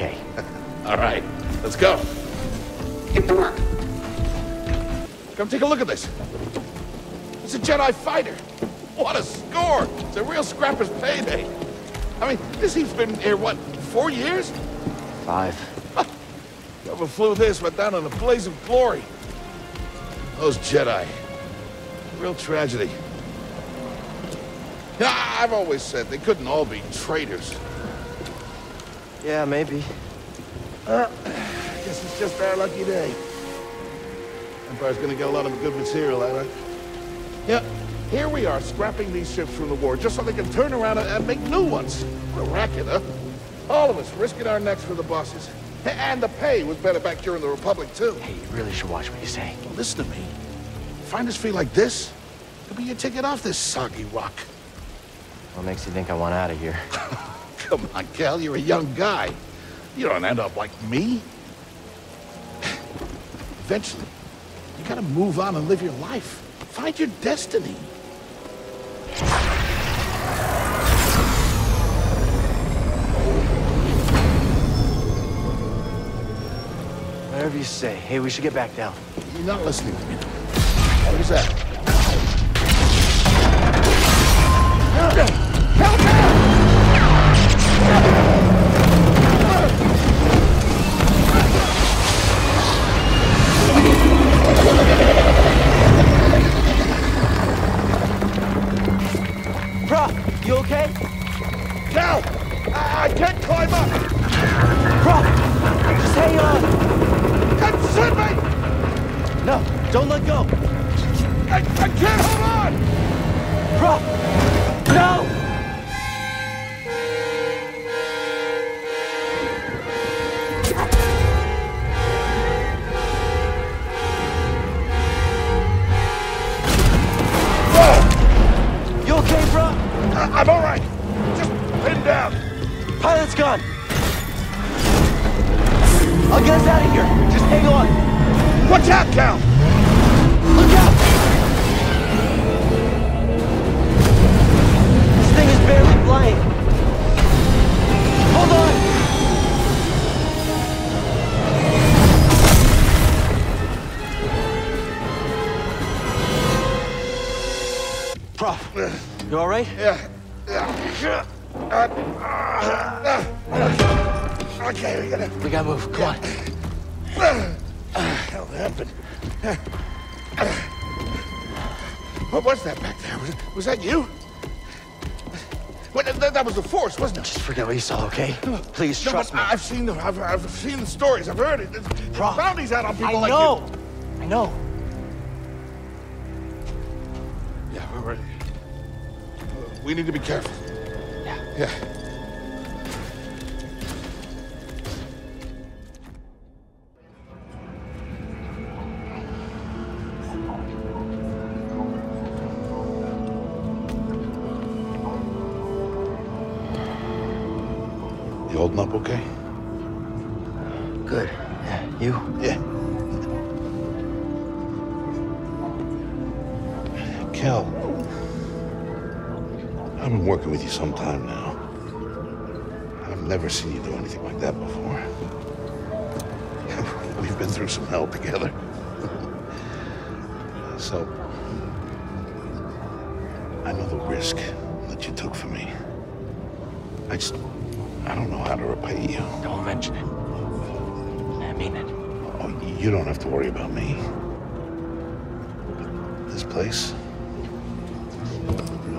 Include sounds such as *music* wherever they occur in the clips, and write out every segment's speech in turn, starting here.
Okay. *laughs* All right, let's go. Get to work. Come take a look at this. It's a Jedi fighter. What a score! It's a real scrapper's payday. I mean, this he's been here, what, four years? Five. Whoever flew this went down in a blaze of glory. Those Jedi. Real tragedy. Yeah, I've always said they couldn't all be traitors. Yeah, maybe. Uh, guess it's just our lucky day. Empire's gonna get a lot of good material out of it. Yeah, here we are scrapping these ships from the war just so they can turn around and, and make new ones. What a racket, huh? All of us risking our necks for the bosses. And the pay was better back during the Republic, too. Hey, you really should watch what you say. Well, listen to me. Find us free like this, it'll be your ticket off this soggy rock. What makes you think I want out of here? *laughs* Come on, Cal, you're a young guy. You don't end up like me. Eventually, you gotta move on and live your life. Find your destiny. Whatever you say. Hey, we should get back down. You're not listening to me. What was that? Prauf, climb up! Just hang on. Consider me! No, don't let go. I, I can't hold on! Prauf, no! Here. Just hang on. Watch out, Cal! Look out! This thing is barely flying. Hold on! Prauf, you all right? Yeah. Yeah. Uh, uh, uh, okay, we gotta. We gotta move. Come on. Happened? What was that back there? Was, was that you? What, that, that was the Force, wasn't it? Just forget what you saw, okay? Please No, trust me. I've seen the I've, I've seen the stories. I've heard it. Prauf, bounties out on people I like know. I know. Yeah, we're ready. Uh, we need to be careful. Yeah. Yeah. So, I know the risk that you took for me. I just, I don't know how to repay you. Don't mention it. I mean it. Oh, you don't have to worry about me. But this place,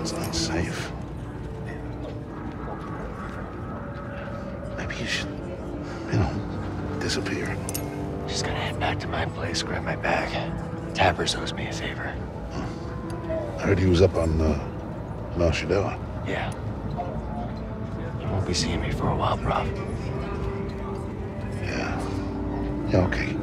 it's not safe. Tappers owes me a favor. I heard he was up on uh, Mount. Yeah. You won't be seeing me for a while, Prauf. Yeah. Yeah. Okay,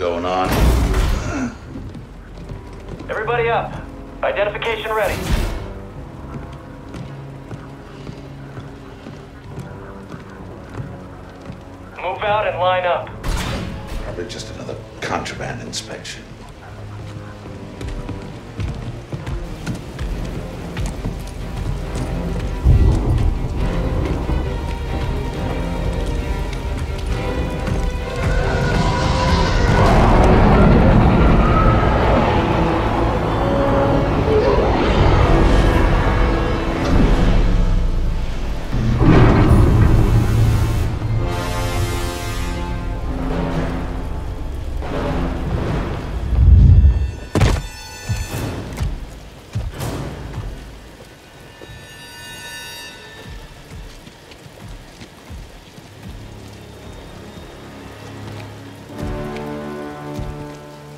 going on. Everybody up. Identification ready. Move out and line up. Probably just another contraband inspection.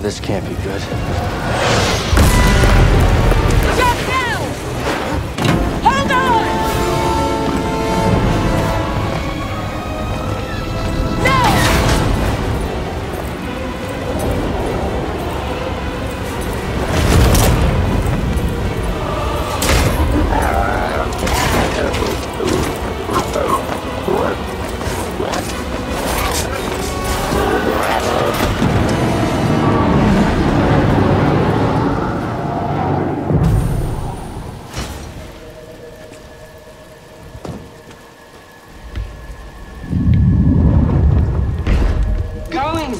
this can't be good.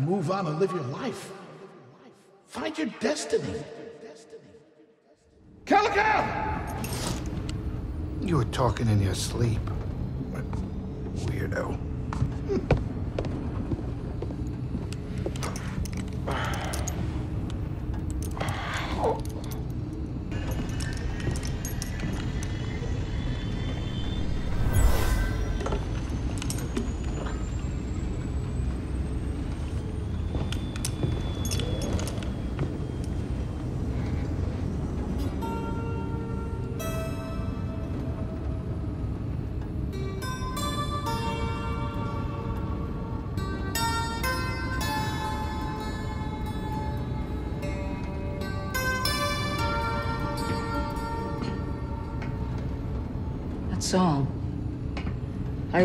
Move on and live your life. Find your destiny. Calico! You were talking in your sleep. Weirdo. *laughs*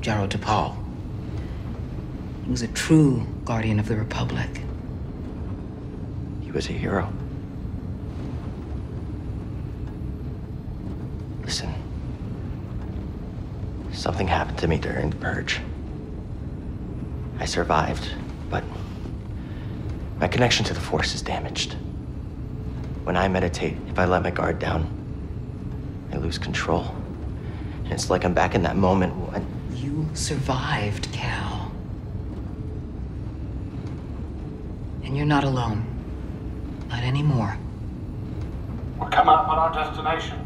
Jaro Tapal. He was a true guardian of the Republic. He was a hero. Listen. Something happened to me during the purge. I survived, but my connection to the Force is damaged. When I meditate, if I let my guard down, I lose control. And it's like I'm back in that moment when. You survived, Cal. And you're not alone. Not anymore. We're coming up on our destination.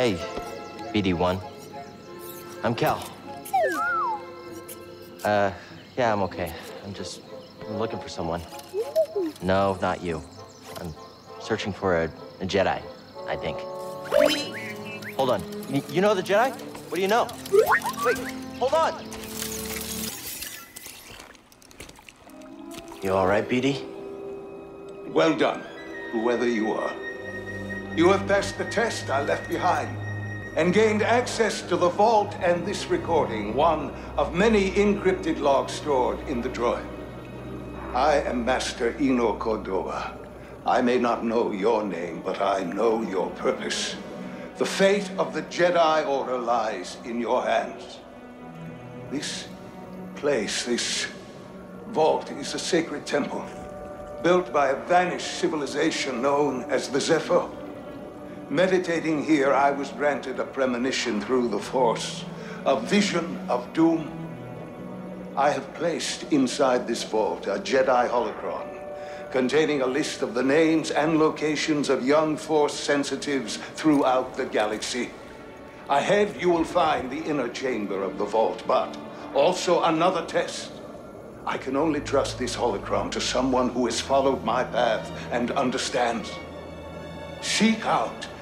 Hey, BD1. I'm Cal. Uh, yeah, I'm okay. I'm just I'm looking for someone. No, not you. I'm searching for a, a Jedi, I think. Hold on. Y- you know the Jedi? What do you know? Wait, hold on. You all right, BD? Well done, whoever you are. You have passed the test I left behind and gained access to the vault and this recording, one of many encrypted logs stored in the droid. I am Master Eno Cordova. I may not know your name, but I know your purpose. The fate of the Jedi Order lies in your hands. This place, this vault, is a sacred temple built by a vanished civilization known as the Zeffo. Meditating here, I was granted a premonition through the Force, a vision of doom. I have placed inside this vault a Jedi holocron containing a list of the names and locations of young Force sensitives throughout the galaxy. Ahead, you will find the inner chamber of the vault, but also another test. I can only trust this holocron to someone who has followed my path and understands. Seek out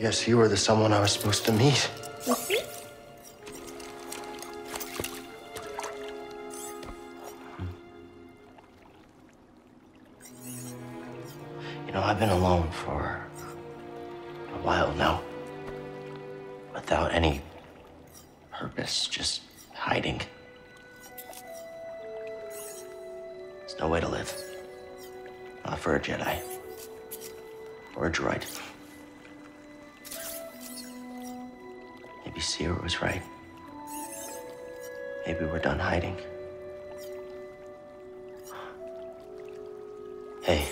Guess you were the someone I was supposed to meet. Hmm. You know, I've been alone for a a while now. Without any purpose, just hiding. There's no way to live. Not for a Jedi. Or a droid. Maybe Cere was right. Maybe we're done hiding. Hey,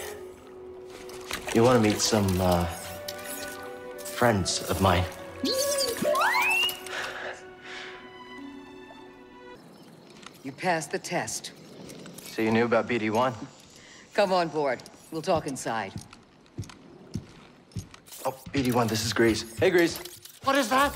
you want to meet some, uh, friends of mine? You passed the test. So you knew about BD-1? Come on board. We'll talk inside. Oh, BD-1, this is Greez. Hey, Greez. What is that?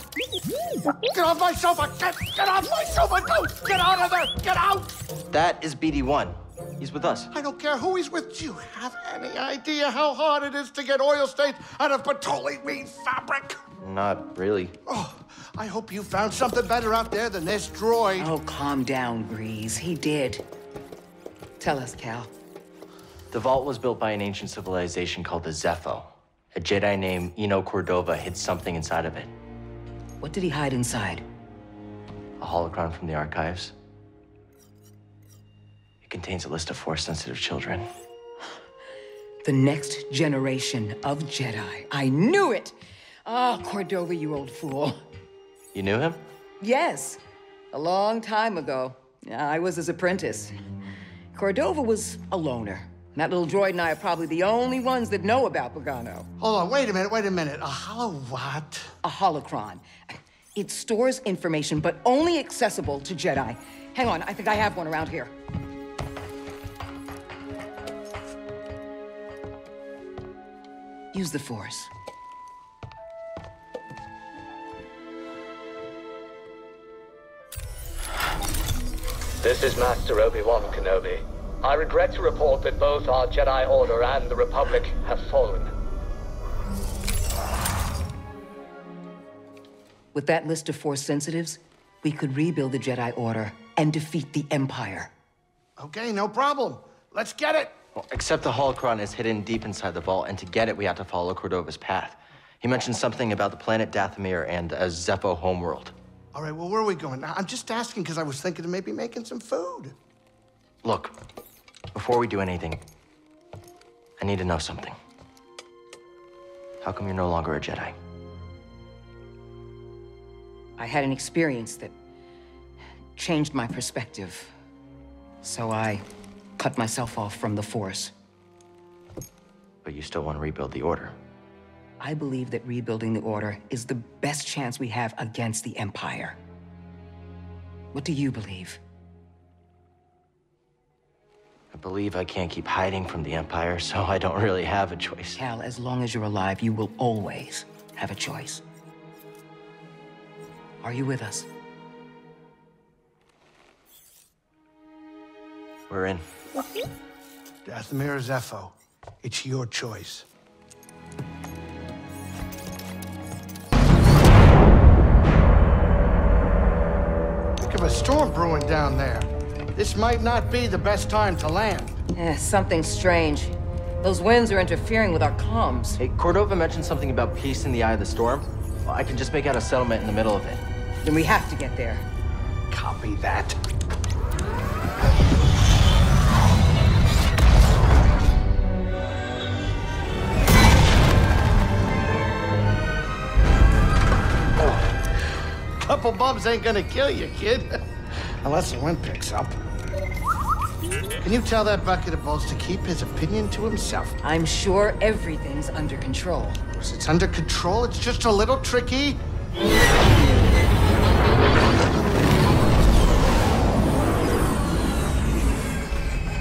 Get off my sofa! Get, get off my sofa! Go! Get out of there! Get out! That is BD-1. He's with us. I don't care who he's with. Do you have any idea how hard it is to get oil stains out of petroleum fabric? Not really. Oh, I hope you found something better out there than this droid. Oh, calm down, Greez. He did. Tell us, Cal. The vault was built by an ancient civilization called the Zeffo. A Jedi named Eno Cordova hid something inside of it. What did he hide inside? A holocron from the archives. It contains a list of Force-sensitive children. The next generation of Jedi. I knew it! Oh, Cordova, you old fool. You knew him? Yes, a long time ago. I was his apprentice. Cordova was a loner. That little droid and I are probably the only ones that know about Bogano. Hold on, wait a minute, wait a minute. A hollow what? A holocron. It stores information, but only accessible to Jedi. Hang on, I think I have one around here. Use the Force. This is Master Obi-Wan Kenobi. I regret to report that both our Jedi Order and the Republic have fallen. With that list of Force sensitives, we could rebuild the Jedi Order and defeat the Empire. Okay, no problem. Let's get it. Well, except the holocron is hidden deep inside the vault, and to get it, we have to follow Cordova's path. He mentioned something about the planet Dathomir and a Zeffo homeworld. All right, well, where are we going? I'm just asking because I was thinking of maybe making some food. Look, before we do anything, I need to know something. How come you're no longer a Jedi? I had an experience that changed my perspective. So I cut myself off from the Force. But you still want to rebuild the Order. I believe that rebuilding the Order is the best chance we have against the Empire. What do you believe? I believe I can't keep hiding from the Empire, so I don't really have a choice. Cal, as long as you're alive, you will always have a choice. Are you with us? We're in. Dathomir or Zeffo, it's your choice. Think of a storm brewing down there. This might not be the best time to land. Eh, something strange. Those winds are interfering with our comms. Hey, Cordova mentioned something about peace in the eye of the storm. Well, I can just make out a settlement in the middle of it. Then we have to get there. Copy that. Couple bumps ain't gonna kill you, kid. *laughs* Unless the wind picks up. Can you tell that bucket of balls to keep his opinion to himself? I'm sure everything's under control. It's under control, it's just a little tricky.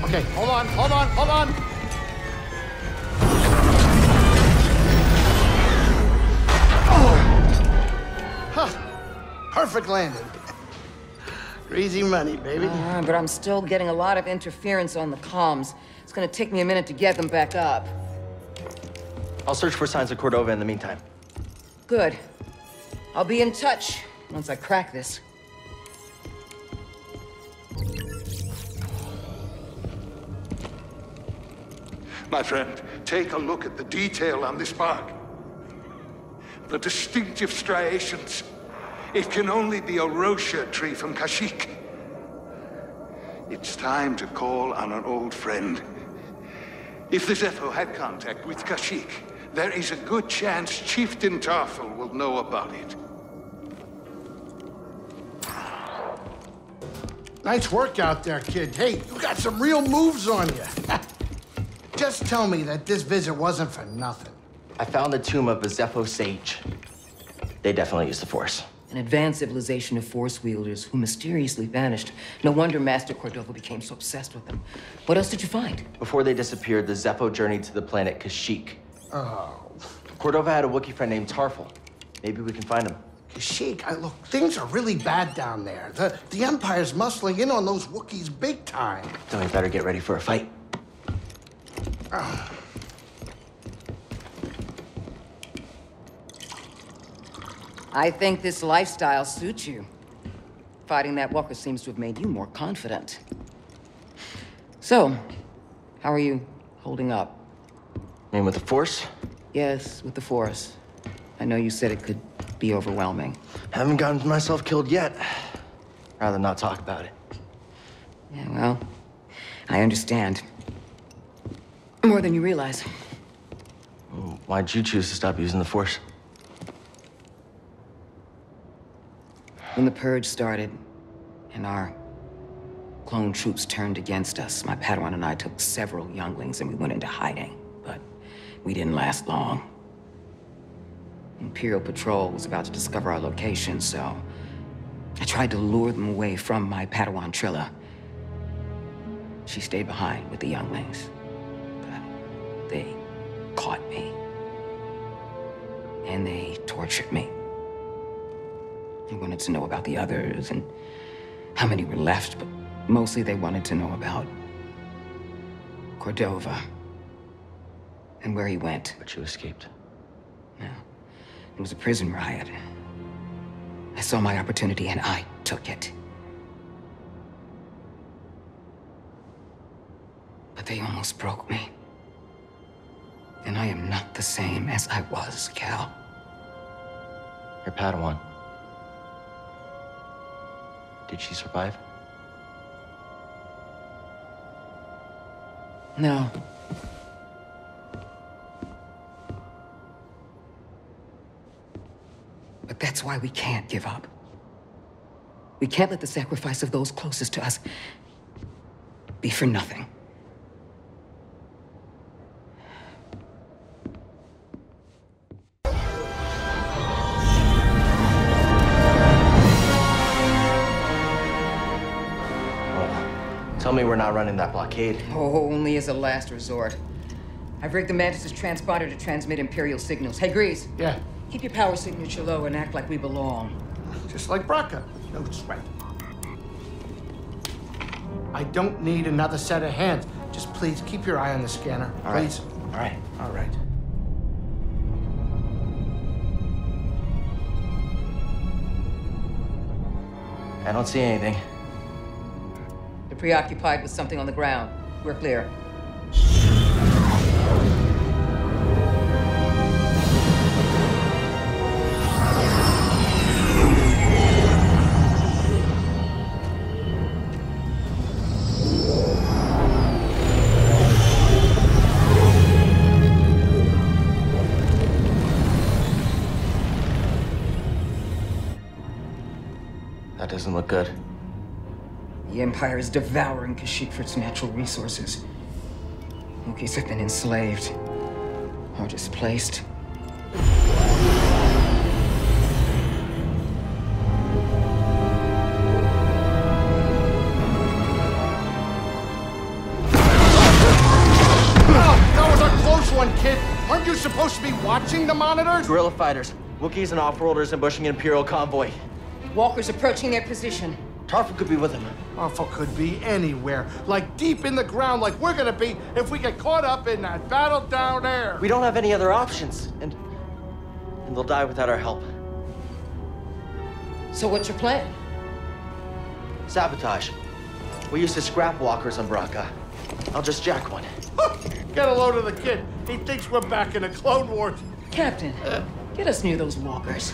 Okay, hold on, hold on, hold on. Oh. Huh. Perfect landing. Easy money, baby. Uh, but I'm still getting a lot of interference on the comms. It's gonna take me a minute to get them back up. I'll search for signs of Cordova in the meantime. Good. I'll be in touch once I crack this. My friend, take a look at the detail on this mark. the distinctive striations. It can only be a Wroshyr tree from Kashyyyk. It's time to call on an old friend. If the Zeffo had contact with Kashyyyk, there is a good chance Chieftain Tarfful will know about it. Nice work out there, kid. Hey, you got some real moves on you. *laughs* Just tell me that this visit wasn't for nothing. I found the tomb of a Zeffo sage. They definitely used the Force. An advanced civilization of Force wielders who mysteriously vanished. No wonder Master Cordova became so obsessed with them. What else did you find? Before they disappeared, the Zeffo journeyed to the planet Kashyyyk. Oh. Cordova had a Wookiee friend named Tarfful. Maybe we can find him. Kashyyyk, I, look, things are really bad down there. The, the Empire's muscling in on those Wookiees big time. Then we better get ready for a fight. Oh. I think this lifestyle suits you. Fighting that walker seems to have made you more confident. So, how are you holding up? I mean, with the Force? Yes, with the Force. I know you said it could be overwhelming. Haven't gotten myself killed yet. Rather not talk about it. Yeah, well, I understand. More than you realize. Why'd you choose to stop using the Force? When the Purge started, and our clone troops turned against us, my Padawan and I took several younglings and we went into hiding. But we didn't last long. Imperial Patrol was about to discover our location, so I tried to lure them away from my Padawan Trilla. She stayed behind with the younglings, but they caught me. And they tortured me. They wanted to know about the others and how many were left, but mostly they wanted to know about Cordova and where he went. But you escaped. Yeah. It was a prison riot. I saw my opportunity and I took it. But they almost broke me. And I am not the same as I was, Cal. Your Padawan. Did she survive? No. But that's why we can't give up. We can't let the sacrifice of those closest to us be for nothing. Tell me we're not running that blockade. Oh, only as a last resort. I've rigged the Mantis' transponder to transmit Imperial signals. Hey, Greez. Yeah? Keep your power signature low and act like we belong. Just like Bracca. No sweat. I don't need another set of hands. Just please keep your eye on the scanner. All right. please. All right. All right. I don't see anything. Preoccupied with something on the ground. We're clear. That doesn't look good. The Empire is devouring Kashyyyk for its natural resources. Wookiees have been enslaved or displaced. That was a close one, kid. Aren't you supposed to be watching the monitors? Guerrilla fighters, Wookiees and off-worlders ambushing an Imperial convoy. Walkers approaching their position. Tarfful could be with them. Awful could be anywhere. Like deep in the ground, like we're gonna be if we get caught up in that battle down there. We don't have any other options, and and they'll die without our help. So what's your plan? Sabotage. We used to scrap walkers on Bracca. I'll just jack one. *laughs* Get a load of the kid. He thinks we're back in the Clone Wars. Captain, Get us near those walkers.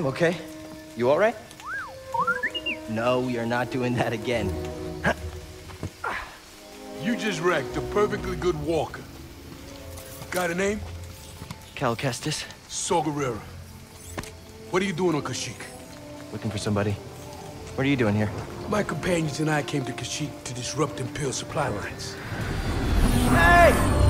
I'm okay. You all right? No, you're not doing that again. *laughs* You just wrecked a perfectly good walker. Got a name? Cal Kestis? Saw Gerrera. What are you doing on Kashyyyk? Looking for somebody. What are you doing here? My companions and I came to Kashyyyk to disrupt Imperial supply lines. Hey!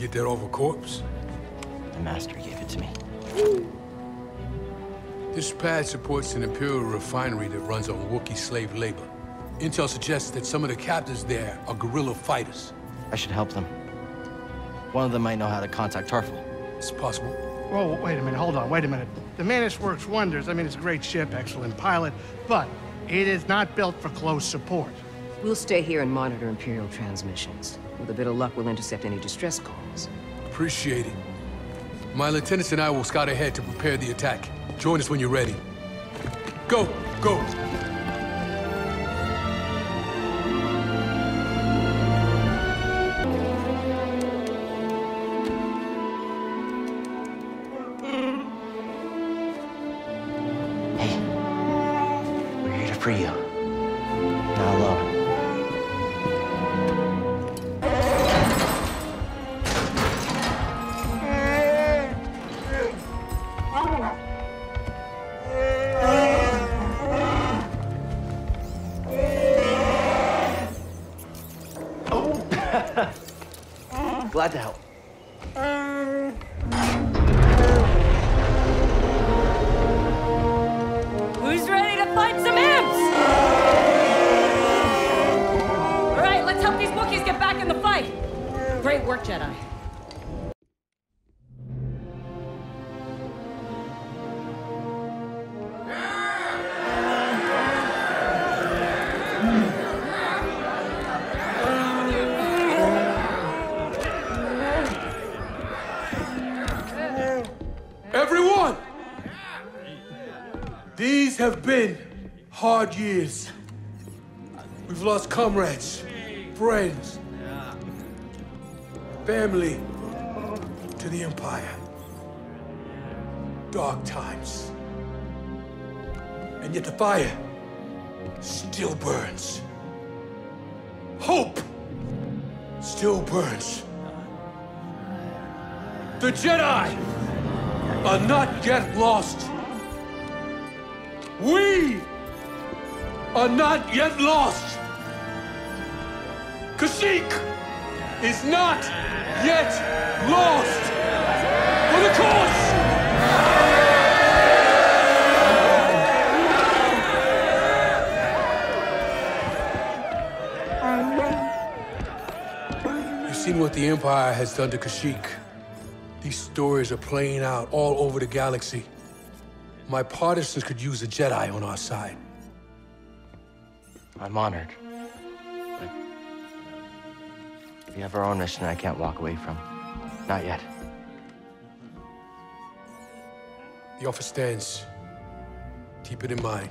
You get that off a corpse? The Master gave it to me. This pad supports an Imperial refinery that runs on Wookiee slave labor. Intel suggests that some of the captives there are guerrilla fighters. I should help them. One of them might know how to contact Tarfful. It's possible. Whoa, wait a minute, hold on, wait a minute. The Mantis works wonders. I mean, it's a great ship, excellent pilot, but it is not built for close support. We'll stay here and monitor Imperial transmissions. With a bit of luck, we'll intercept any distress calls. Appreciate it. My lieutenants and I will scout ahead to prepare the attack. Join us when you're ready. Go, go. The Jedi are not yet lost. We are not yet lost. Kashyyyk is not yet lost. For the cause! You've seen what the Empire has done to Kashyyyk. These stories are playing out all over the galaxy. My partisans could use a Jedi on our side. I'm honored. We have our own mission I can't walk away from. Not yet. The offer stands. Keep it in mind.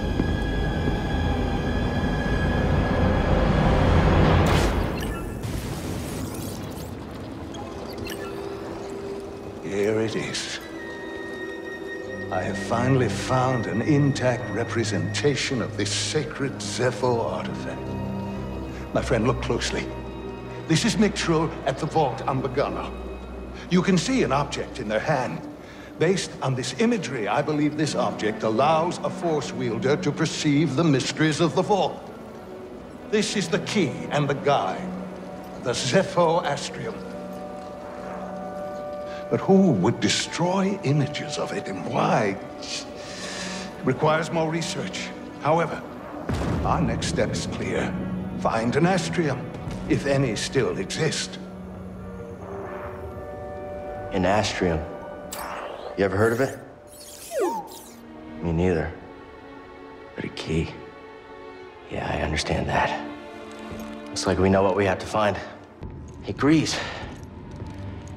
Is. I have finally found an intact representation of this sacred Zeffo artifact. My friend, look closely. This is Mictril at the Vault Ambagana. You can see an object in their hand. Based on this imagery, I believe this object allows a Force wielder to perceive the mysteries of the Vault. This is the key and the guide, the Zeffo Astrium. But who would destroy images of it and why? It requires more research. However, our next step is clear. Find an Astrium, if any still exist. An Astrium. You ever heard of it? Me neither. But a key. Yeah, I understand that. Looks like we know what we have to find. Hey, Greez.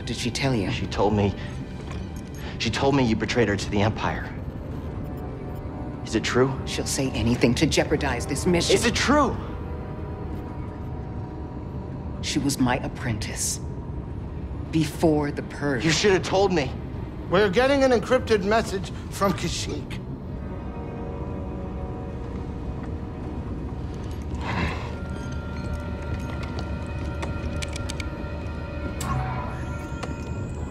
What did she tell you? She told me. She told me you betrayed her to the Empire. Is it true? She'll say anything to jeopardize this mission. Is it true? She was my apprentice. Before the purge. You should have told me. We're getting an encrypted message from Kashyyyk.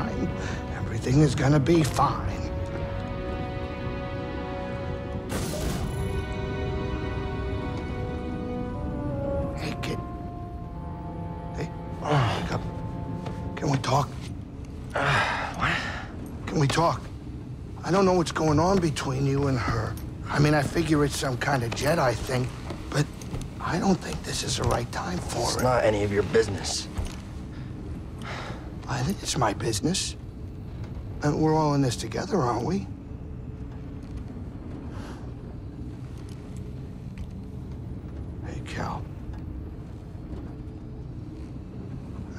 Fine. Everything is gonna be fine. Hey, kid. Hey, wake up. Can we talk? what? Can we talk? I don't know what's going on between you and her. I mean, I figure it's some kind of Jedi thing, but I don't think this is the right time for It's it. It's not any of your business. I think it's my business. And we're all in this together, aren't we? Hey, Cal.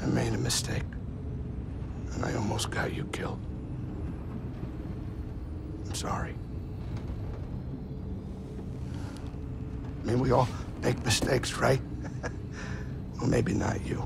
I made a mistake. And I almost got you killed. I'm sorry. I mean, we all make mistakes, right? *laughs* well, maybe not you.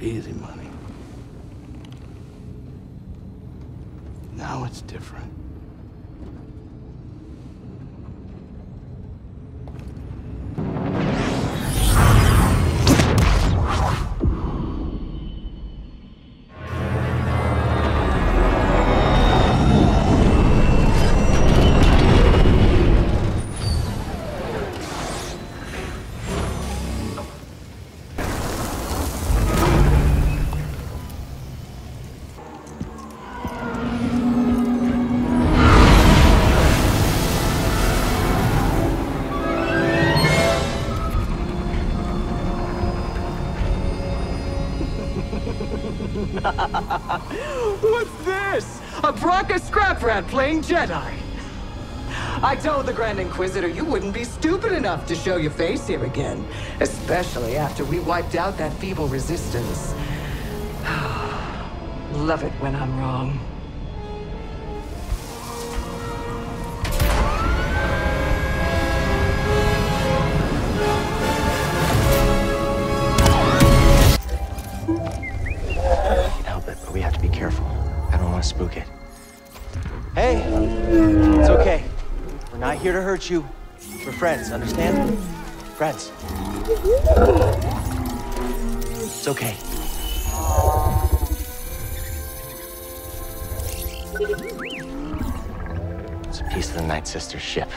Easy money. Now it's different. Jedi. I told the Grand Inquisitor you wouldn't be stupid enough to show your face here again. Especially after we wiped out that feeble resistance. *sighs* Love it when I'm wrong. Hurt you. We're friends, understand? Friends. It's okay. It's a piece of the Night Sister's ship.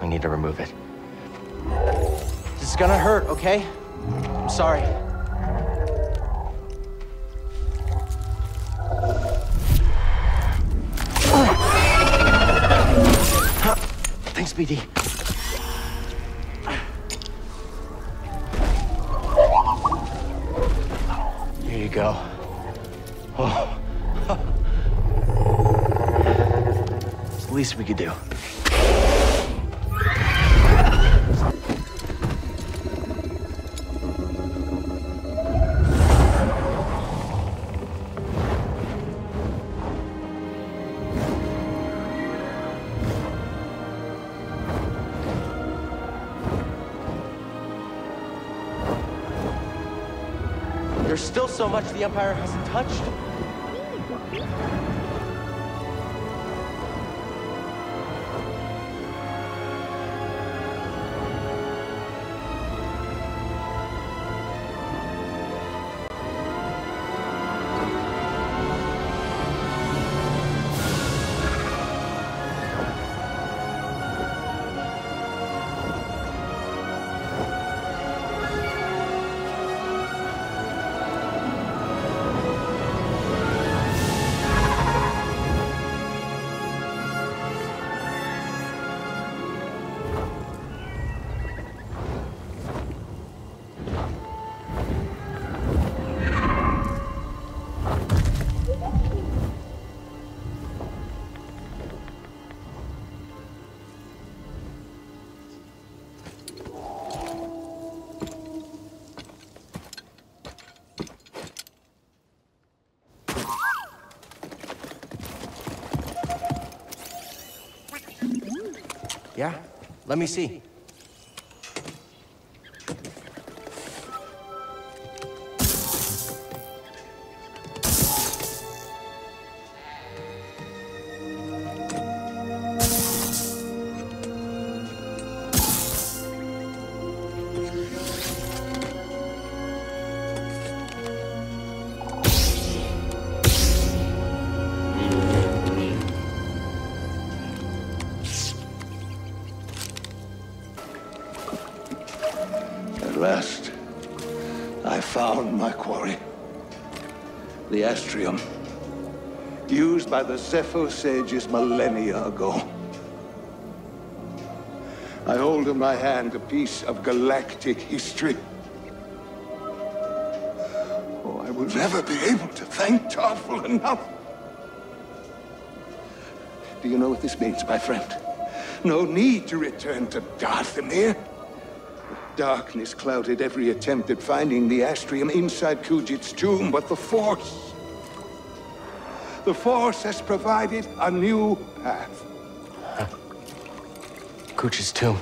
We need to remove it. This is gonna hurt, okay? I'm sorry. Thanks, so much the Empire hasn't touched. Let me see. The Astrium, used by the Zeffo sages millennia ago. I hold in my hand a piece of galactic history. Oh, I will never be able to thank Tarfful enough. Do you know what this means, my friend? No need to return to Dathomir. Darkness clouded every attempt at finding the Astrium inside Kujet's tomb, but the Force... The Force has provided a new path. Kuch's tomb.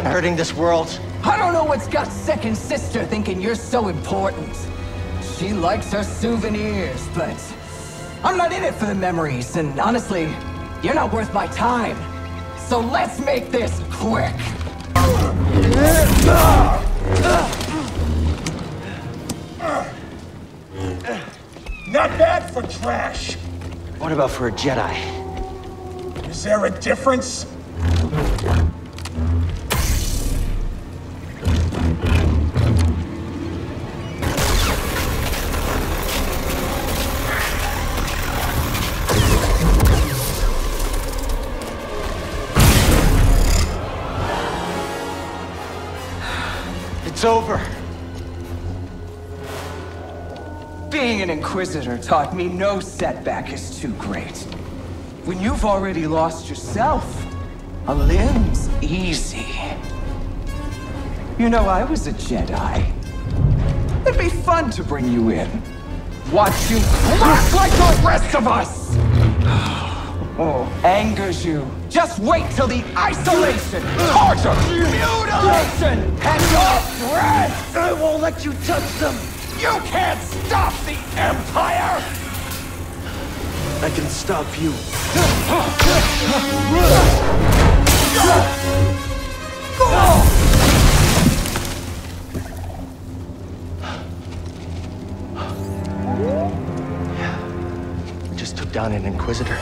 Again! Done hurting this world. I don't know what's got second sister thinking you're so important. She likes her souvenirs, but I'm not in it for the memories, and honestly, you're not worth my time. So let's make this quick. Not bad for trash. What about for a Jedi? Is there a difference? Inquisitor taught me no setback is too great. When you've already lost yourself, a limb's easy. You know, I was a Jedi. It'd be fun to bring you in. Watch you crack like the rest of us! *sighs* Oh, angers you. Just wait till the isolation, torture, mutilation, and your breath! I won't let you touch them! You can't stop the Empire! I can stop you. We just took down an Inquisitor.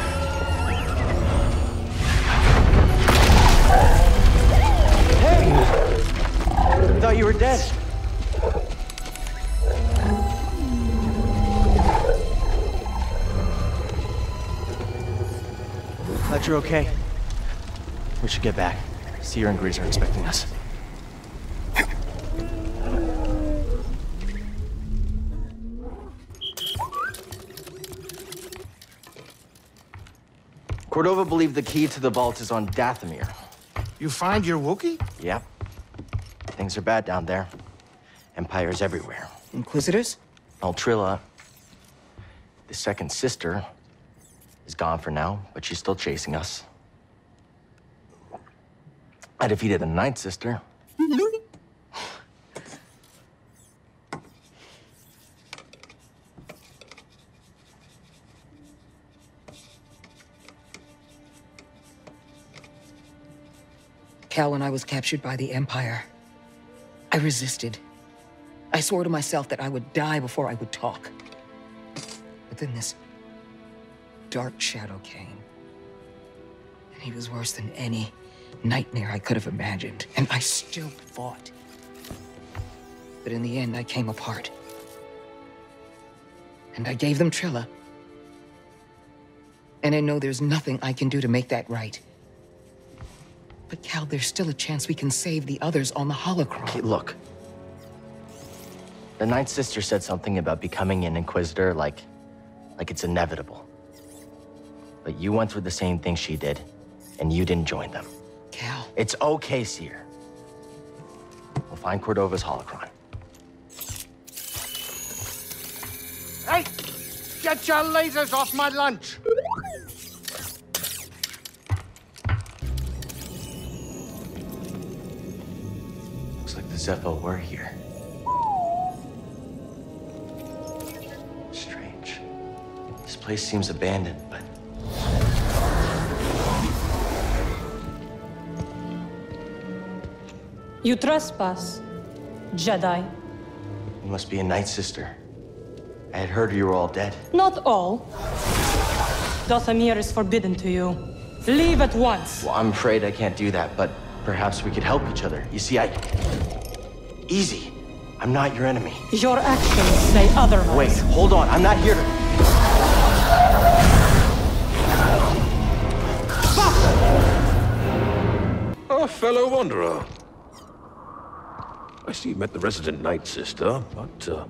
You're okay. We should get back. Cere and Greez are expecting us. Cordova believed the key to the vault is on Dathomir. You find your Wookiee? Yep. Things are bad down there. Empires everywhere. Inquisitors? Altrilla, the second sister, is gone for now, but she's still chasing us. I defeated the ninth sister. Cal, when I was captured by the Empire, I resisted. I swore to myself that I would die before I would talk. But then this dark shadow came. And he was worse than any nightmare I could have imagined. And I still fought. But in the end, I came apart. And I gave them Trilla. And I know there's nothing I can do to make that right. But Cal, there's still a chance we can save the others on the holocron. Okay, look. The ninth sister said something about becoming an Inquisitor like... like it's inevitable. But you went through the same thing she did, and you didn't join them. Cal. It's okay, Cere. We'll find Cordova's holocron. Hey! Get your lasers off my lunch! Looks like the Zeffo were here. Strange. This place seems abandoned, You trespass, Jedi. you must be a Night Sister. I had heard you were all dead. Not all. Dathomir is forbidden to you. Leave at once. Well, I'm afraid I can't do that, but perhaps we could help each other. You see, I... Easy. I'm not your enemy. Your actions say otherwise. Wait, hold on. I'm not here to... Oh, fellow wanderer. You met the resident Night Sister, but, uh,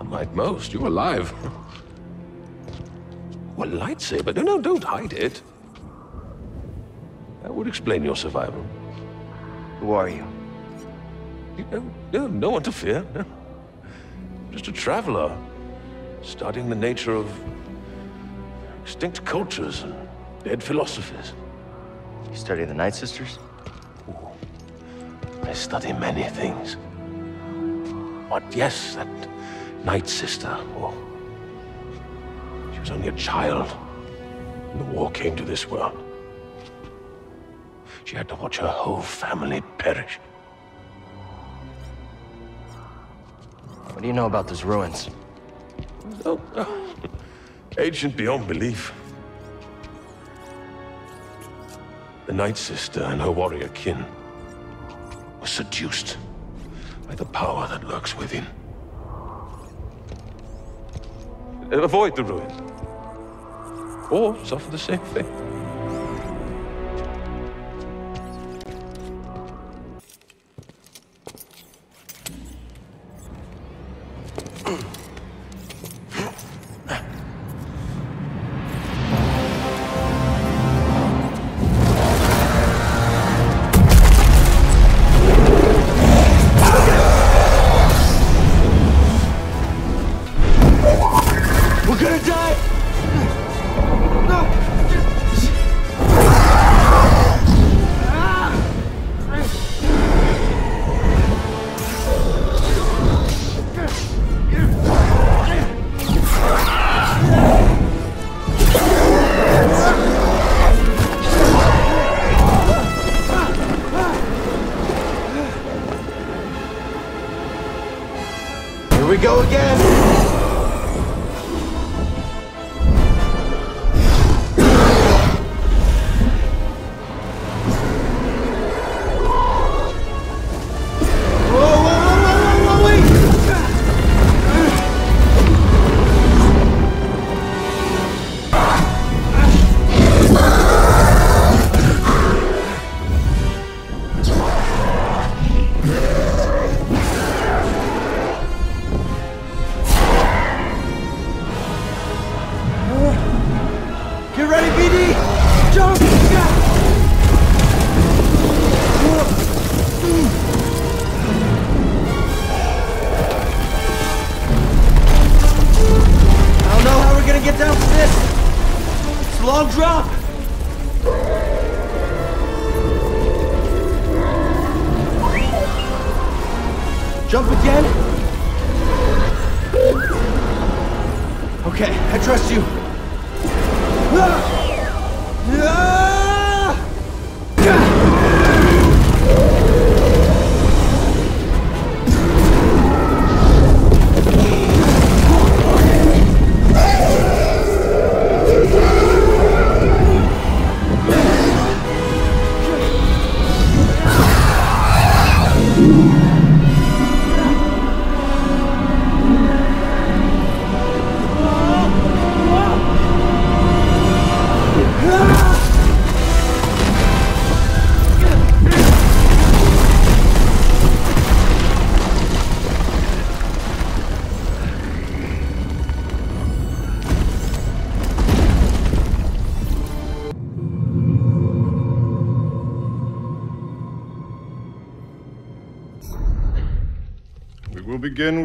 unlike most, you're alive. *laughs* What lightsaber? No, no, don't hide it. That would explain your survival. Who are you? You know, no, no one to fear. *laughs* Just a traveler, studying the nature of extinct cultures and dead philosophies. You study the Night Sisters? I study many things. But yes, that Night Sister, oh, she was only a child when the war came to this world. She had to watch her whole family perish. What do you know about those ruins? Oh, *laughs* oh, ancient beyond belief. The Night Sister and her warrior kin were seduced by the power that lurks within. Avoid the ruin. Or suffer the same fate.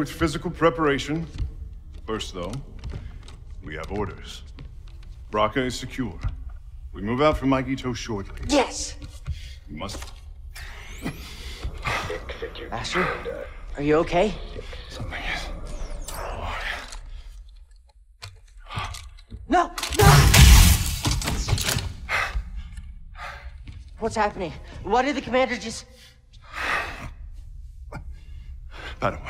With physical preparation. First, though, we have orders. Bracca is secure. We move out from Aikito shortly. Yes! You must... Master, are you okay? Something is... No! No! What's happening? What did the commander just... Padawan,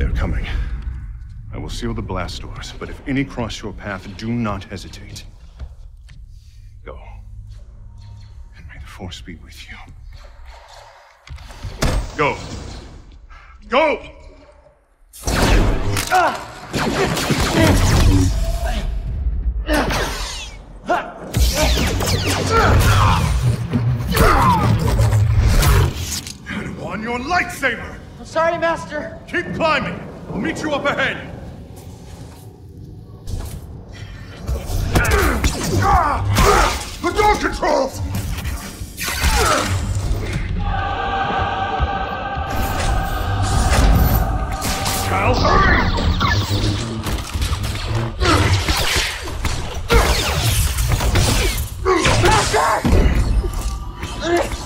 They're coming. I will seal the blast doors, but if any cross your path, do not hesitate. Go. And may the Force be with you. Go! Go! And on your lightsaber! I'm sorry, Master. Keep climbing. I'll meet you up ahead. The door controls! Cal, hurry! Cal,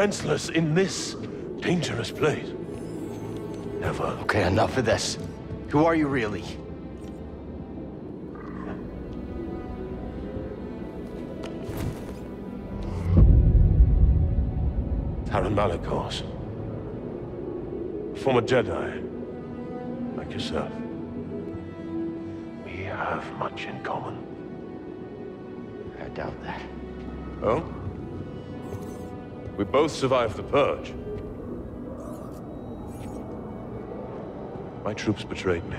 defenseless in this dangerous place? Never. Okay, enough of this. Who are you really? Taron Malicos. Former Jedi. Like yourself. We have much in common. I doubt that. Oh? We both survived the Purge. My troops betrayed me.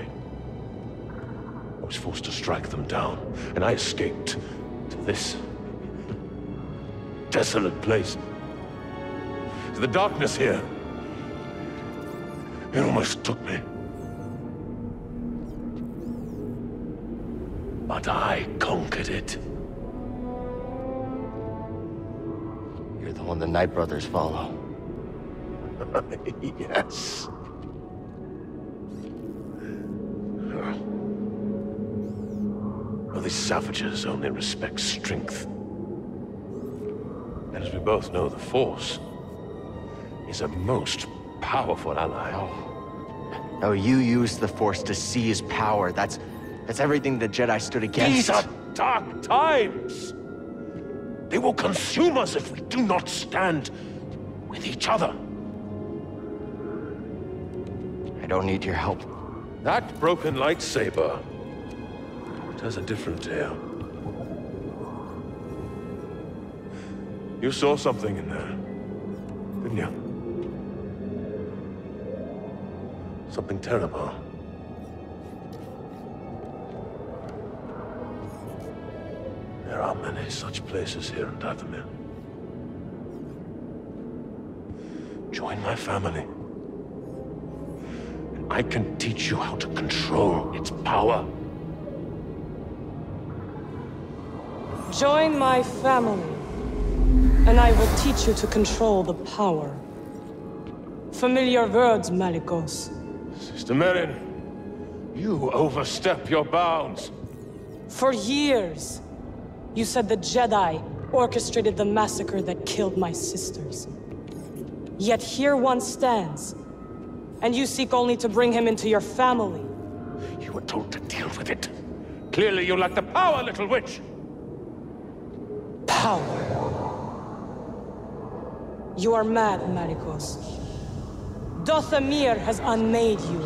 I was forced to strike them down, and I escaped to this desolate place. To the darkness here. It almost took me. But I conquered it. You're the one the Night Brothers follow. *laughs* yes. Well, these savages only respect strength. And as we both know, the Force is a most powerful ally. No, you used the Force to seize power. That's that's everything the Jedi stood against. These are dark times. They will consume us if we do not stand with each other. I don't need your help. That broken lightsaber tells a different tale. You saw something in there, didn't you? Something terrible. Many such places here in Dathomir. Join my family. And I can teach you how to control its power. Join my family, and I will teach you to control the power. Familiar words, Malicos. Sister Merrin, you overstep your bounds. For years, you said the Jedi orchestrated the massacre that killed my sisters. Yet here one stands, and you seek only to bring him into your family. You were told to deal with it. Clearly you lack the power, little witch. Power. You are mad, Malicos. Dathomir has unmade you,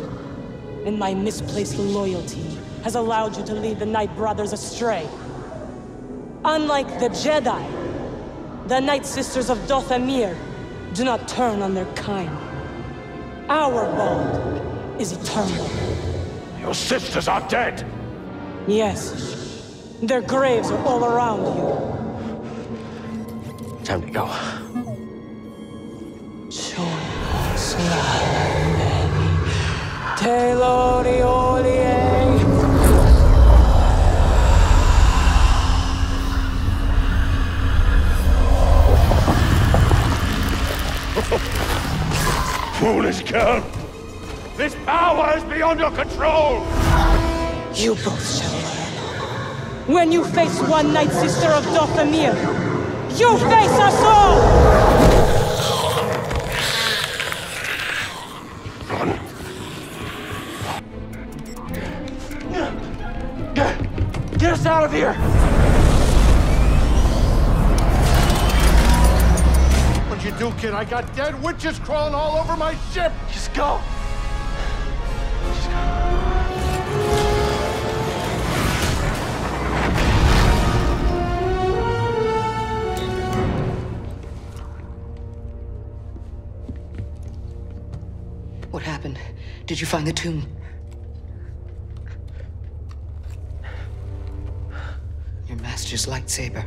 and my misplaced loyalty has allowed you to lead the Night Brothers astray. Unlike the Jedi, the Night Sisters of Dathomir do not turn on their kind. Our bond is eternal. Your sisters are dead. Yes, their graves are all around you. Time to go. Telori Foolish girl! This power is beyond your control! You both shall learn. When you face one Night Sister of Dathomir, you face us all! Get us out of here! What'd you kid? I got dead witches crawling all over my ship! Just go! What happened? Did you find the tomb? Your master's lightsaber.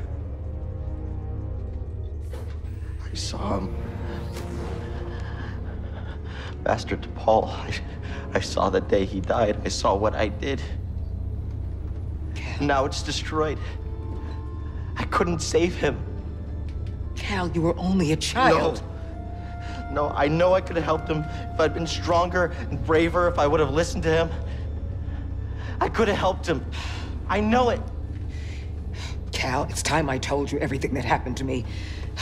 Saw him. Master Tapal, I, I saw the day he died. I saw what I did. Now it's destroyed. I couldn't save him. Cal, you were only a child. No. No, I know I could have helped him if I'd been stronger and braver, if I would have listened to him. I could have helped him. I know it. Cal, it's time I told you everything that happened to me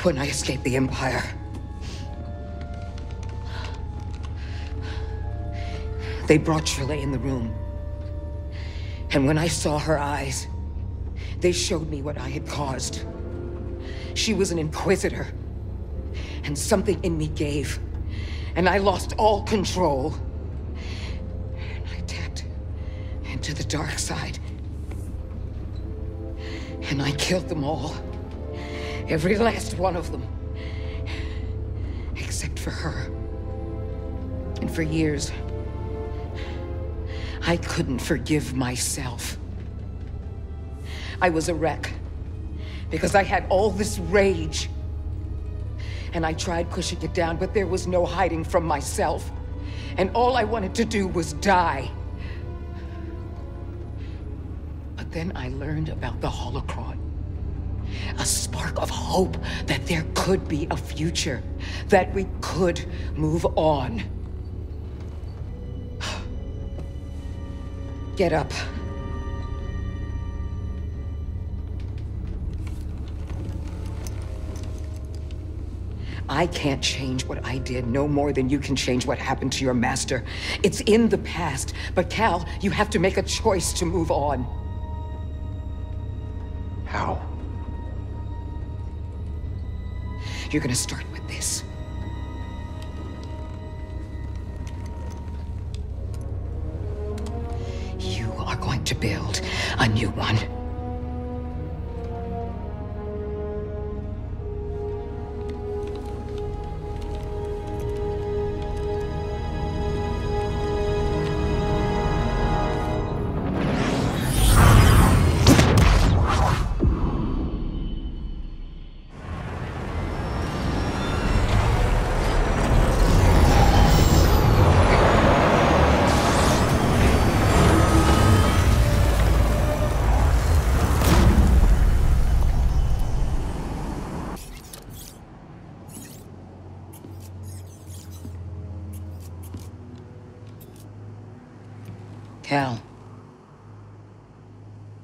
when I escaped the Empire. They brought Shirley in the room. And when I saw her eyes, they showed me what I had caused. She was an Inquisitor. And something in me gave. And I lost all control. And I tapped into the dark side. And I killed them all. Every last one of them. Except for her. And for years, I couldn't forgive myself. I was a wreck. Because I had all this rage. And I tried pushing it down, but there was no hiding from myself. And all I wanted to do was die. But then I learned about the Holocron a spark of hope that there could be a future, that we could move on. *sighs* Get up. I can't change what I did no more than you can change what happened to your master. It's in the past, but Cal, you have to make a choice to move on. How? You're gonna start with this. You are going to build a new one.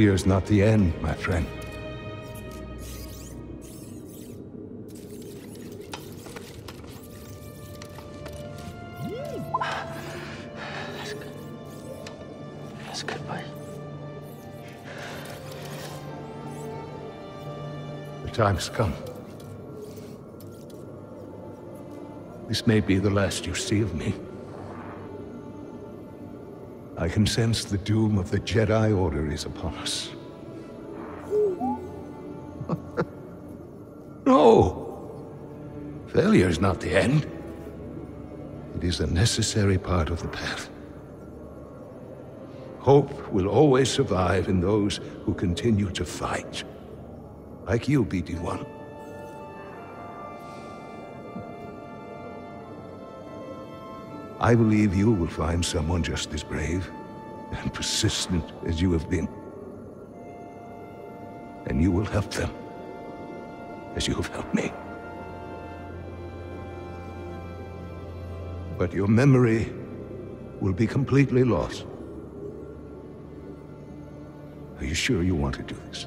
Failure's not the end, my friend. That's good, buddy. The time's come. This may be the last you see of me. I can sense the doom of the Jedi Order is upon us. *laughs* no! Failure is not the end. It is a necessary part of the path. Hope will always survive in those who continue to fight. Like you, BD-1. I believe you will find someone just as brave and persistent as you have been. And you will help them, as you have helped me. But your memory will be completely lost. Are you sure you want to do this?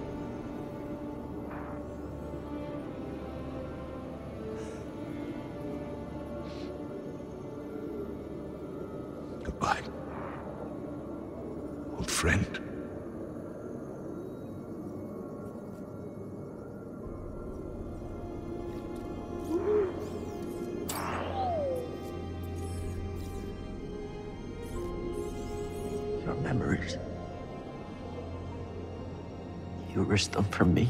Them for me.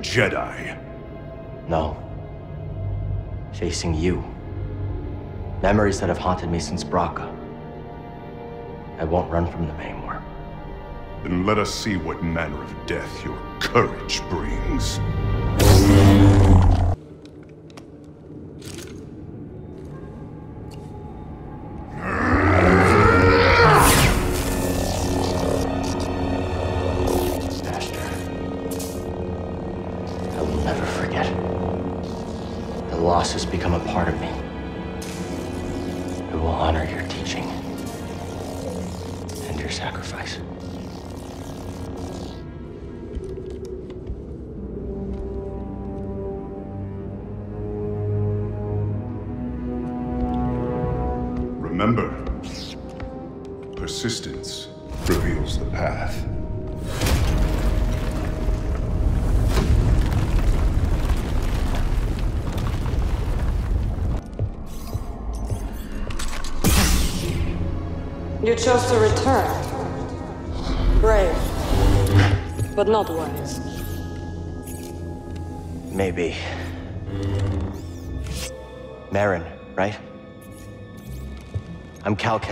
Jedi? No. Facing you. Memories that have haunted me since Bracca. I won't run from them anymore. Then let us see what manner of death your courage brings.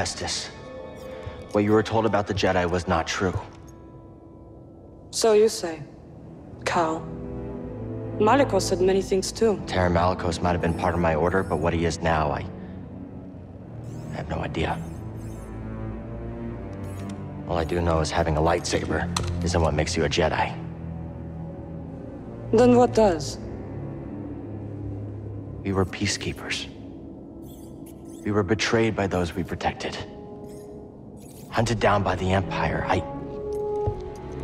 I'm Cal Kestis. What you were told about the Jedi was not true. So you say. Cal. Malicos said many things too. Taron Malicos might have been part of my order, but what he is now, I... I have no idea. All I do know is having a lightsaber isn't what makes you a Jedi. Then what does? We were peacekeepers. We were betrayed by those we protected. Hunted down by the Empire. I...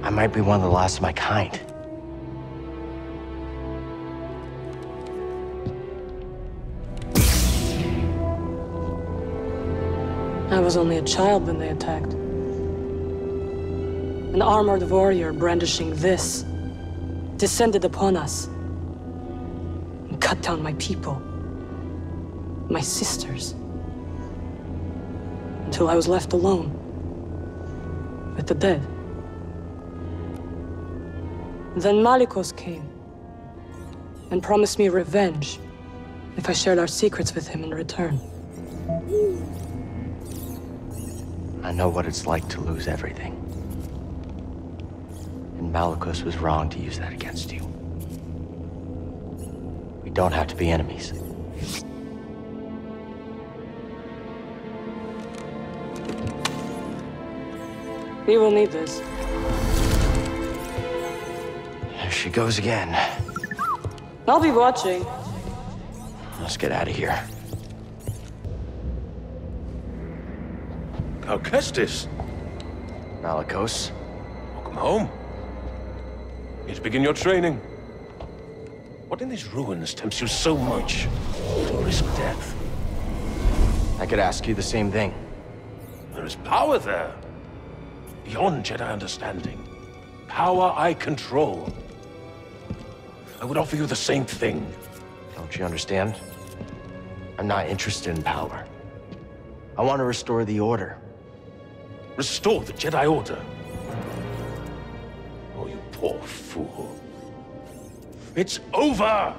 I might be one of the last of my kind. I was only a child when they attacked. An armored warrior brandishing this descended upon us and cut down my people, my sisters, until I was left alone with the dead. Then Malicos came and promised me revenge if I shared our secrets with him in return. I know what it's like to lose everything. And Malicos was wrong to use that against you. We don't have to be enemies. We will need this. There she goes again. I'll be watching. Let's get out of here. Cal Kestis. Malicos. Welcome home. Here to begin your training. What in these ruins tempts you so much to risk death? I could ask you the same thing. There is power there. Beyond Jedi understanding. Power I control. I would offer you the same thing. Don't you understand? I'm not interested in power. I want to restore the Order. Restore the Jedi Order? Oh, you poor fool. It's over!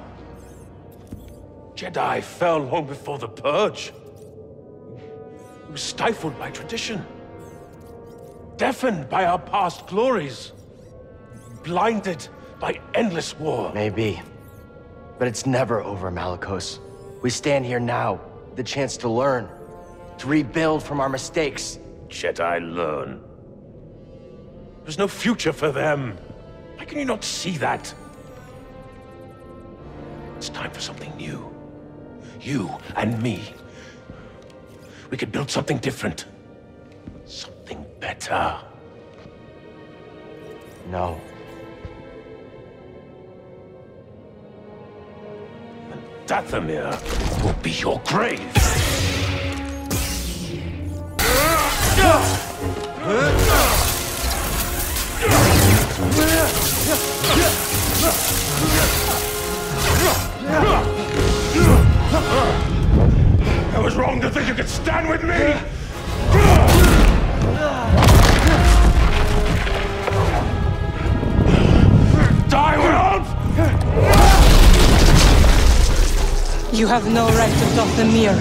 Jedi fell long before the Purge. Were stifled by tradition. Deafened by our past glories. Blinded by endless war. Maybe. But it's never over, Malicos. We stand here now, the chance to learn, to rebuild from our mistakes. Jedi learn. There's no future for them. Why can you not see that? It's time for something new. You and me. We could build something different. Better. No. And Dathomir will be your grave. I was wrong to think you could stand with me! Die, World! You have no right to Dathomir.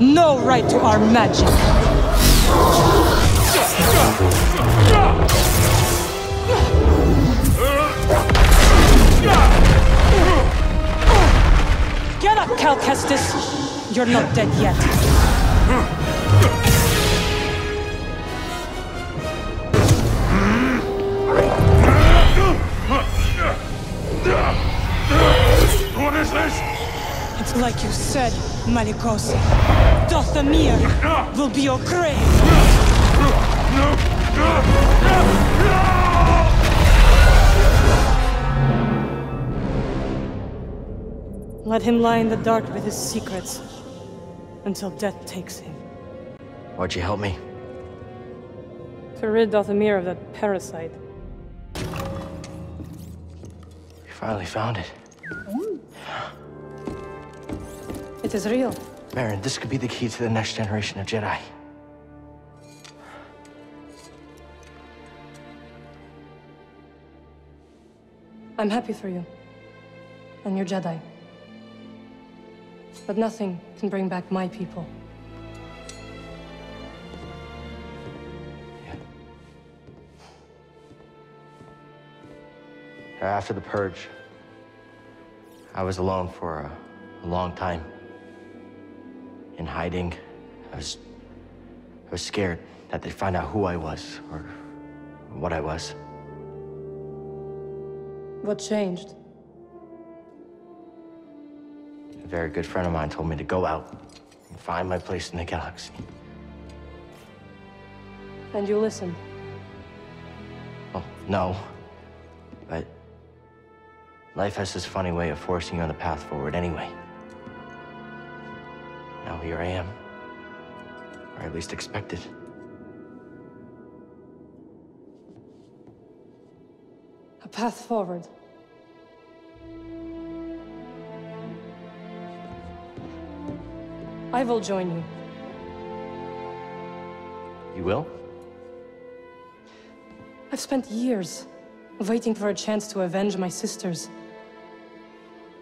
No right to our magic. Get up, Cal Kestis. You're not dead yet. What is this? It's like you said, Malicos. Dathomir will be your grave. Let him lie in the dark with his secrets until death takes him. Why'd you help me? To rid Dathomir of that parasite. Finally found it. Mm. It is real. Merrin, this could be the key to the next generation of Jedi. I'm happy for you. And your Jedi. But nothing can bring back my people. After the purge, I was alone for a, a long time. In hiding, I was, I was scared that they'd find out who I was or what I was. What changed? A very good friend of mine told me to go out and find my place in the galaxy. And you listened. Well, oh, no. But life has this funny way of forcing you on the path forward anyway. Now here I am. Or at least expected. A path forward. I will join you. You will? I've spent years waiting for a chance to avenge my sisters.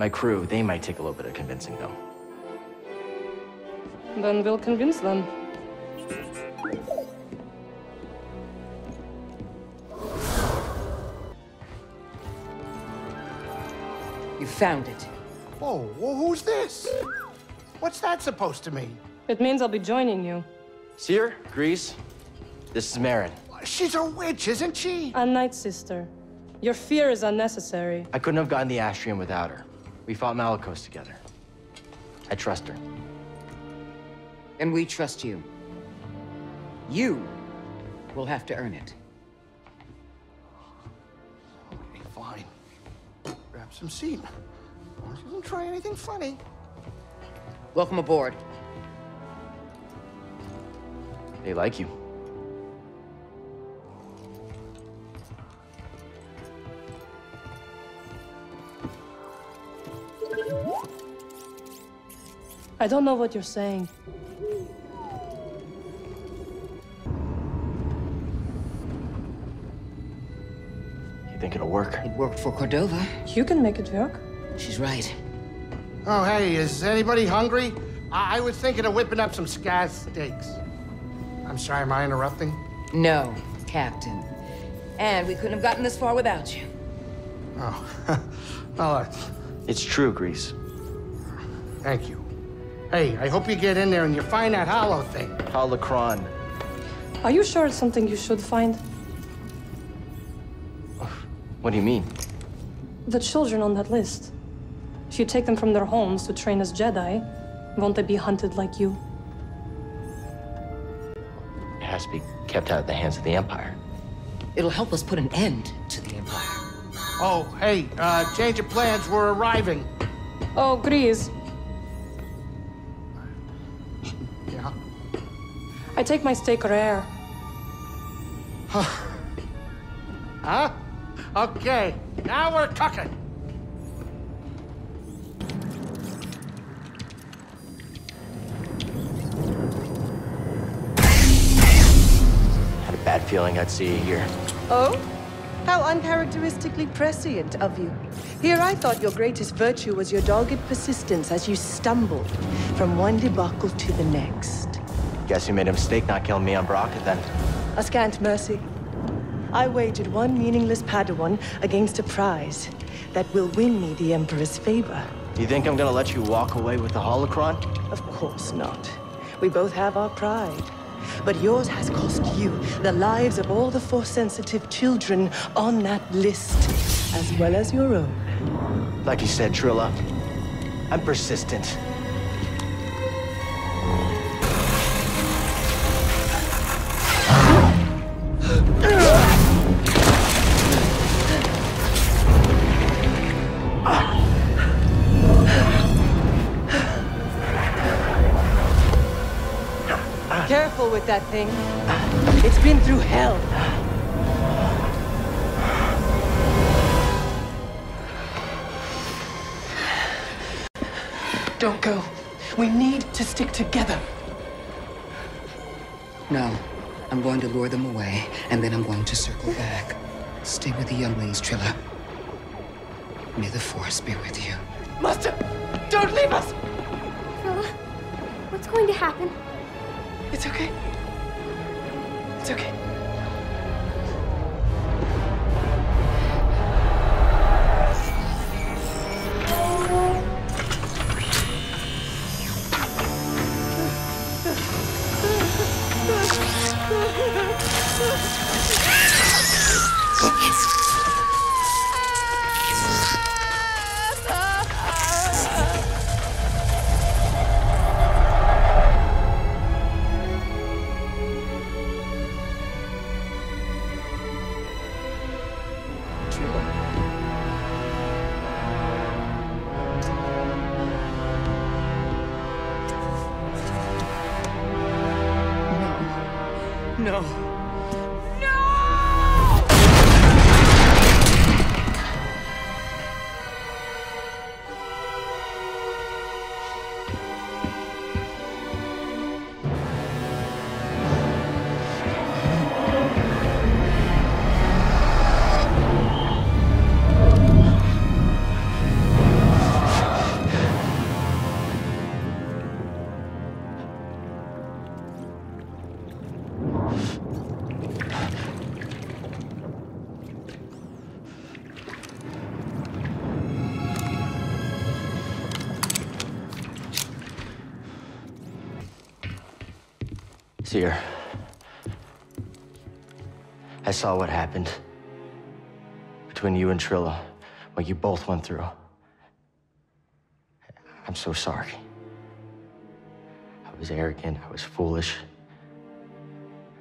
My crew, they might take a little bit of convincing, though. Then we'll convince them. You found it. Whoa, whoa, who's this? What's that supposed to mean? It means I'll be joining you. Cere, Greez, this is Merrin. She's a witch, isn't she? A Night Sister. Your fear is unnecessary. I couldn't have gotten the Astrium without her. We fought Malicos together. I trust her. And we trust you. You will have to earn it. Okay, fine. Grab some seat. She doesn't try anything funny. Welcome aboard. They like you. I don't know what you're saying. You think it'll work? It worked for Cordova. You can make it work. She's right. Oh, hey, is anybody hungry? I, I was thinking of whipping up some scaz steaks. I'm sorry, am I interrupting? No, Captain. And we couldn't have gotten this far without you. Oh, *laughs* well, uh, It's true, Greez. thank you. Hey, I hope you get in there and you find that hollow thing. Holocron. Are you sure it's something you should find? What do you mean? The children on that list. If you take them from their homes to train as Jedi, won't they be hunted like you? It has to be kept out of the hands of the Empire. It'll help us put an end to the Empire. Oh, hey, uh, change of plans, we're arriving. Oh, Greez. I take my steak rare. *laughs* Huh? Okay, now we're cooking. Had a bad feeling I'd see you here. Oh? How uncharacteristically prescient of you. Here I thought your greatest virtue was your dogged persistence as you stumbled from one debacle to the next. Guess you made a mistake not killing me on Bracca then. A scant mercy. I wagered one meaningless Padawan against a prize that will win me the Emperor's favor. You think I'm gonna let you walk away with the holocron? Of course not. We both have our pride. But yours has cost you the lives of all the Force-sensitive children on that list, as well as your own. Like you said, Trilla, I'm persistent. That thing. It's been through hell. Don't go. We need to stick together. No. I'm going to lure them away, and then I'm going to circle back. Stay with the younglings, Trilla. May the Force be with you. Master, don't leave us! Trilla, what's going to happen? It's okay. It's okay. I saw what happened between you and Trilla, what you both went through. I'm so sorry. I was arrogant, I was foolish.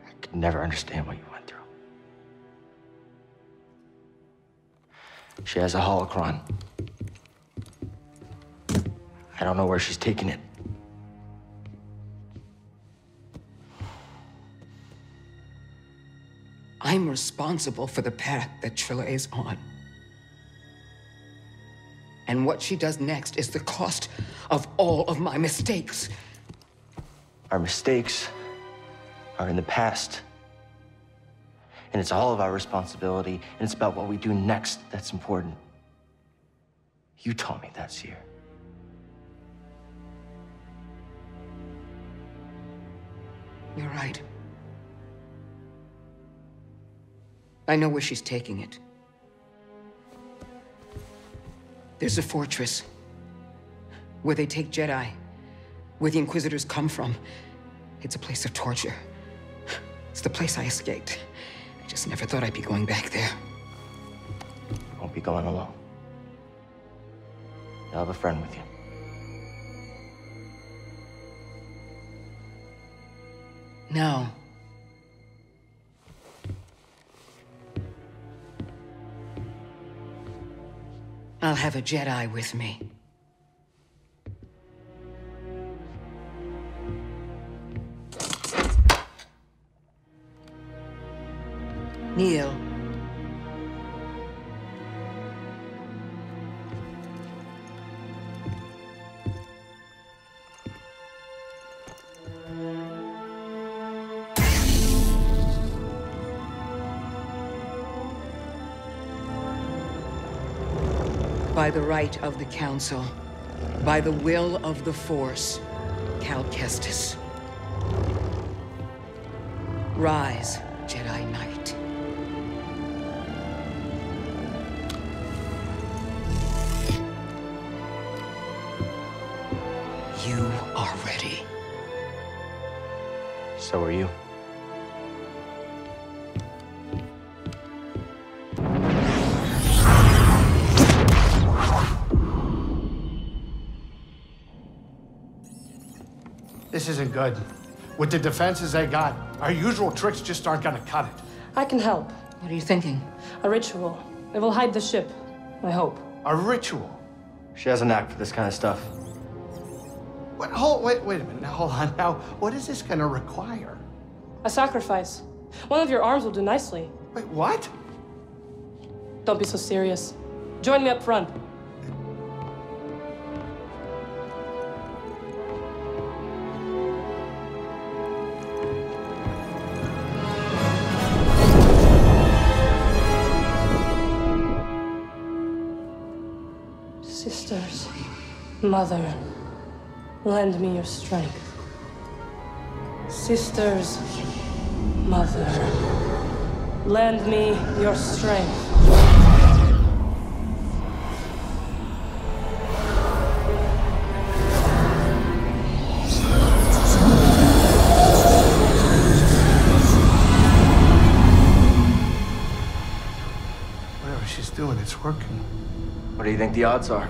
I could never understand what you went through. She has a holocron. I don't know where she's taking it. I'm responsible for the path that Trilla is on. And what she does next is the cost of all of my mistakes. Our mistakes are in the past. And it's all of our responsibility, and it's about what we do next that's important. You taught me that, Cere. You're right. I know where she's taking it. There's a fortress where they take Jedi, where the Inquisitors come from. It's a place of torture. It's the place I escaped. I just never thought I'd be going back there. Won't be going alone. You'll have a friend with you. No. I'll have a Jedi with me. Kneel. By the right of the Council, by the will of the Force, Cal Kestis. Rise, Jedi Knight. You are ready. So are you. Isn't good. With the defenses they got, our usual tricks just aren't gonna cut it. I can help. What are you thinking? A ritual. It will hide the ship. I hope. A ritual? She has a knack for this kind of stuff. Wait, hold, wait, wait a minute. Now, hold on. Now, what is this gonna require? A sacrifice. One of your arms will do nicely. Wait, what? Don't be so serious. Join me up front. Mother, lend me your strength. Sisters, mother, lend me your strength. Whatever she's doing, it's working. What do you think the odds are?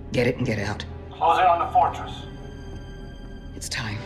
get it and get out. Close in on the fortress. It's time.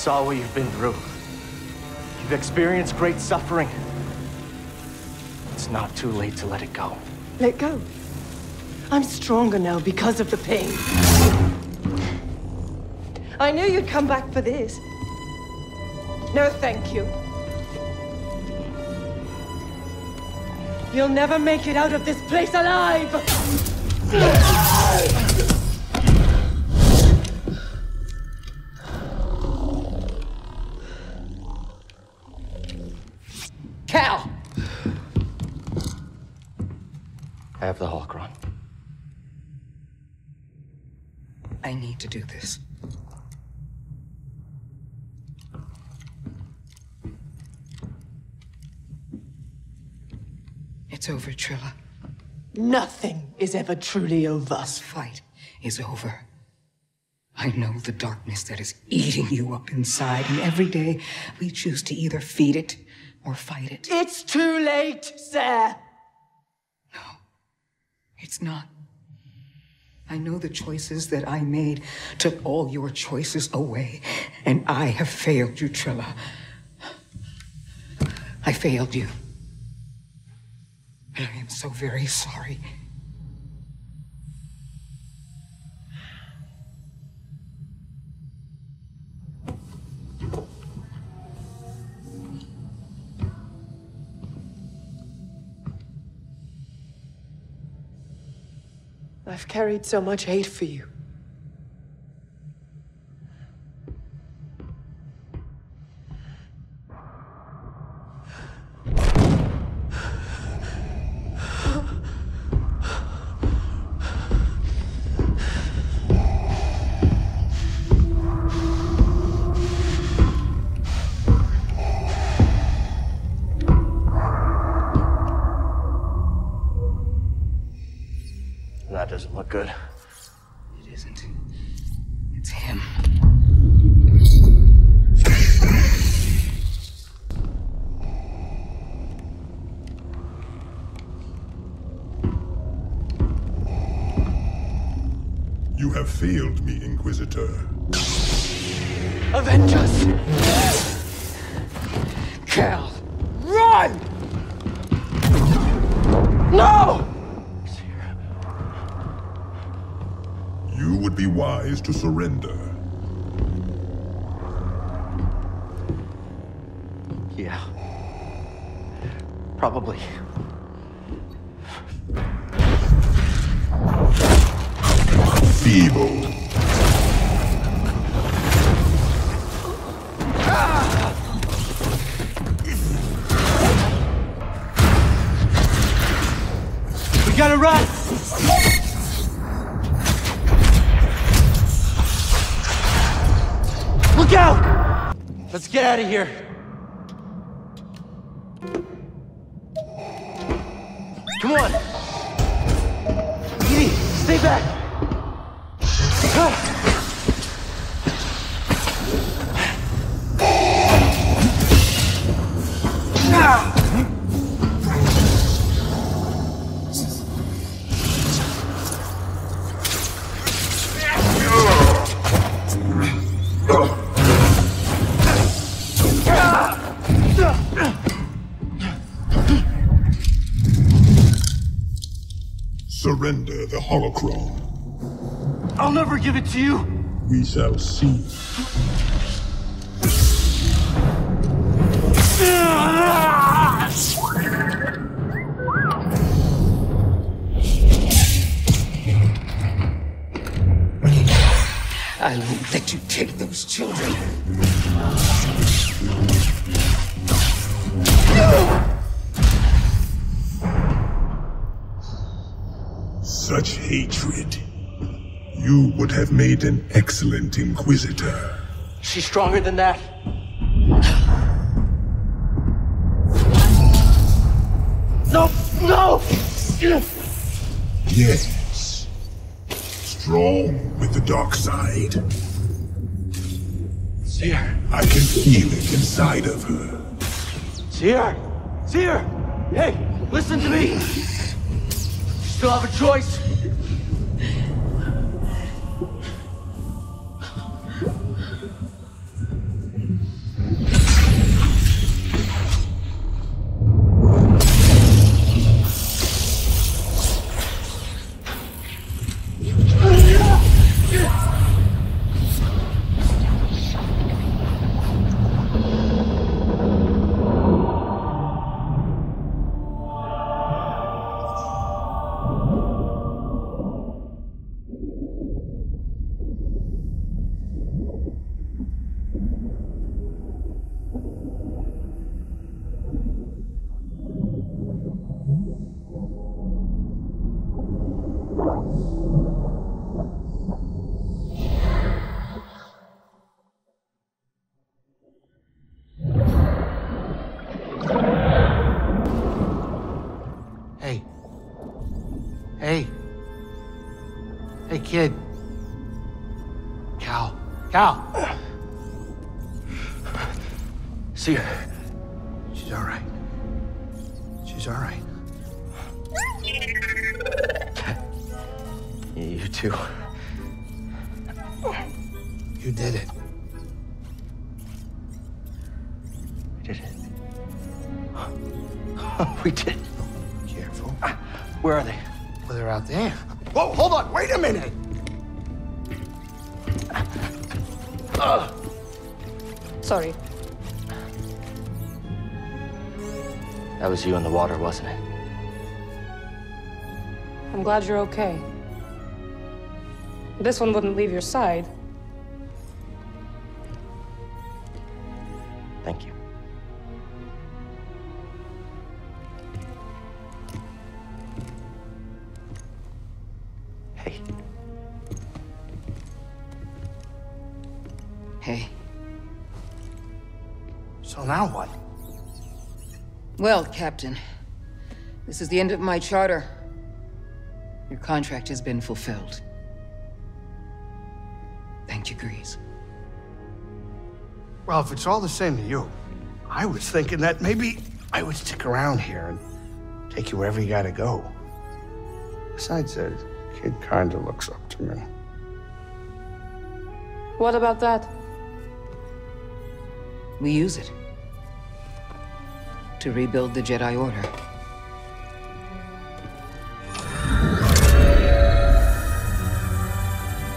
Saw what you've been through. You've experienced great suffering. It's not too late to let it go. Let go. I'm stronger now because of the pain. I knew you'd come back for this. No, thank you. You'll never make it out of this place alive! To do this. It's over, Trilla. Nothing is ever truly over. This fight is over. I know the darkness that is eating you up inside, and every day we choose to either feed it or fight it. It's too late, Cere. No, it's not. I know the choices that I made took all your choices away, and I have failed you, Trilla. I failed you. And I am so very sorry. I've carried so much hate for you. Doesn't look good. It isn't. It's him. You have failed me, Inquisitor. Avenge us! Cal! Run! No! You would be wise to surrender. Yeah. Probably. Out of here. Holocron. I'll never give it to you! We shall see. Made an excellent Inquisitor. She's stronger than that. No! No! Yes. Strong with the dark side. Cere. I can feel it inside of her. Cere! See her! Hey, listen to me! You still have a choice. Kid. Cal. Cal. Cere. She's all right. She's all right. *laughs* You too. was you in the water, wasn't it? I'm glad you're okay. This one wouldn't leave your side, Well, Captain, this is the end of my charter. Your contract has been fulfilled. Thank you, Greez. Well, if it's all the same to you, I was thinking that maybe I would stick around here and take you wherever you gotta go. Besides, the kid kinda looks up to me. What about that? We use it. To rebuild the Jedi Order.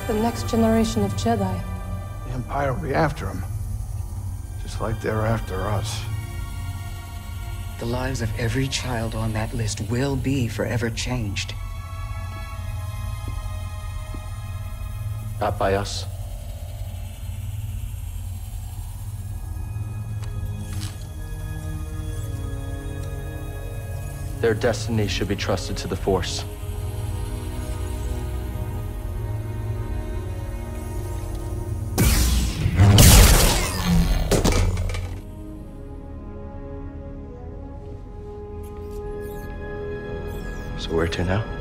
The next generation of Jedi. The Empire will be after them. Just like they're after us. The lives of every child on that list will be forever changed. Not by us. Their destiny should be trusted to the Force. So where to now?